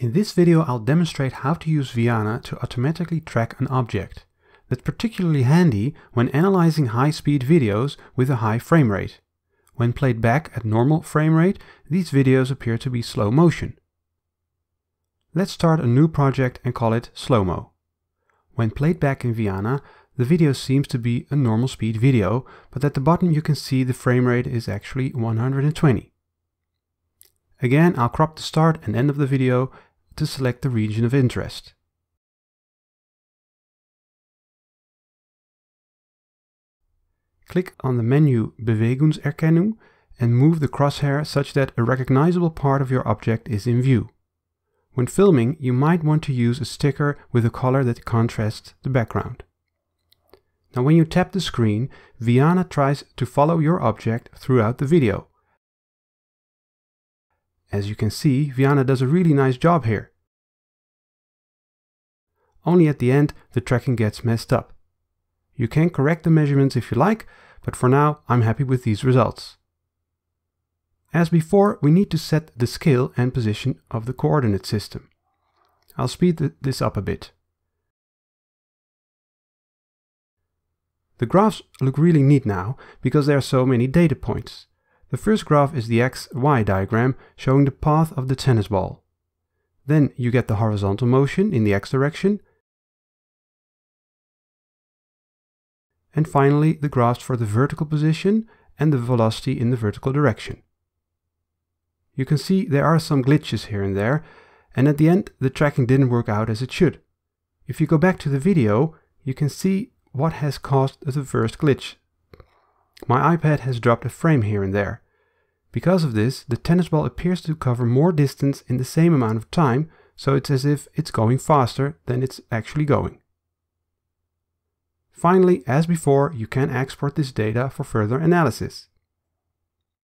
In this video I'll demonstrate how to use Viana to automatically track an object. That's particularly handy when analyzing high-speed videos with a high frame rate. When played back at normal frame rate, these videos appear to be slow motion. Let's start a new project and call it Slowmo. When played back in Viana, the video seems to be a normal speed video, but at the bottom you can see the frame rate is actually 120. Again, I'll crop the start and end of the video to select the region of interest. Click on the menu Bewegungserkennung and move the crosshair such that a recognizable part of your object is in view. When filming, you might want to use a sticker with a color that contrasts the background. Now when you tap the screen, Viana tries to follow your object throughout the video. As you can see, Viana does a really nice job here. Only at the end, the tracking gets messed up. You can correct the measurements if you like, but for now, I'm happy with these results. As before, we need to set the scale and position of the coordinate system. I'll speed th this up a bit. The graphs look really neat now, because there are so many data points. The first graph is the XY diagram showing the path of the tennis ball. Then you get the horizontal motion in the x direction. And finally the graphs for the vertical position and the velocity in the vertical direction. You can see there are some glitches here and there, and at the end the tracking didn't work out as it should. If you go back to the video, you can see what has caused the first glitch. My iPad has dropped a frame here and there. Because of this, the tennis ball appears to cover more distance in the same amount of time, so it's as if it's going faster than it's actually going. Finally, as before, you can export this data for further analysis.